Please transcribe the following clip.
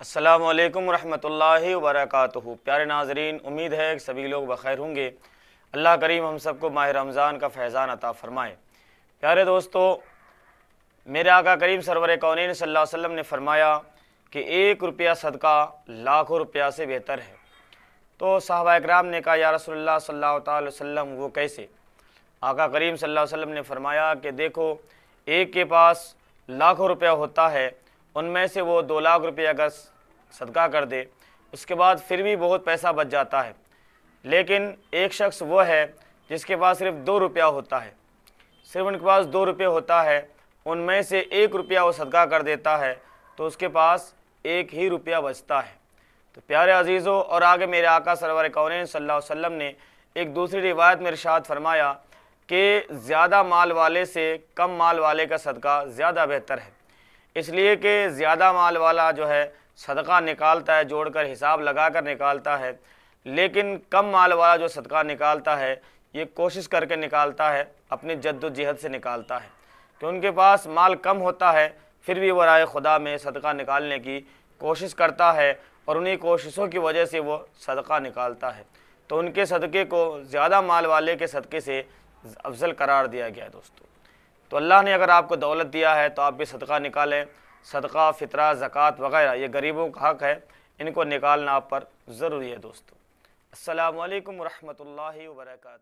असलकम वरहमल वरक प्यारे नाजरीन, उम्मीद है कि सभी लोग बखैर होंगे। अल्लाह करीम हम सबको माह रमज़ान का फैज़ान अता फ़रमाए। प्यारे दोस्तों, मेरे आका करीम सरवर कौन वसल्लम ने फ़रमाया कि एक रुपया सदका लाखों रुपया से बेहतर है। तो साहबा कराम ने कहा, या रसोल्ला सल्ला वो कैसे? आका करीम सल्लल्लाहु अलैहि ने फरमाया कि देखो, एक के पास लाखों रुपया होता है उनमें से वो दो लाख रुपये अगर सदका कर दे, उसके बाद फिर भी बहुत पैसा बच जाता है। लेकिन एक शख्स वो है जिसके पास सिर्फ़ दो रुपया होता है। सिर्फ़ उनके पास दो रुपये होता है, उनमें से एक रुपया वो सदका कर देता है तो उसके पास एक ही रुपया बचता है। तो प्यारे अजीज़ों, और आगे मेरे आका सरवर कौन अलैहि ने एक दूसरी रिवायत में इरशाद फरमाया कि ज़्यादा माल वाले से कम माल वाले का सदका ज़्यादा बेहतर है। इसलिए कि ज़्यादा माल वाला जो है सदका निकालता है, जोड़कर हिसाब लगा कर निकालता है। लेकिन कम माल वाला जो सदका निकालता है, ये कोशिश करके निकालता है, अपनी जद्दोजहद से निकालता है। कि उनके पास माल कम होता है, फिर भी वो राय खुदा में सदका निकालने की कोशिश करता है और उन्हीं कोशिशों की वजह से वो सदका निकालता है। तो उनके सदक़े को, ज़्यादा माल वाले के सदक़े से अफजल करार दिया गया है दोस्तों। तो अल्लाह ने अगर आपको दौलत दिया है तो आप भी सदका निकालें। सदका, फ़ितरा, ज़क़़त वगैरह, ये गरीबों का हक़ है। इनको निकालना आप पर ज़रूरी है दोस्तों। अल्लाम वरहमल वर्का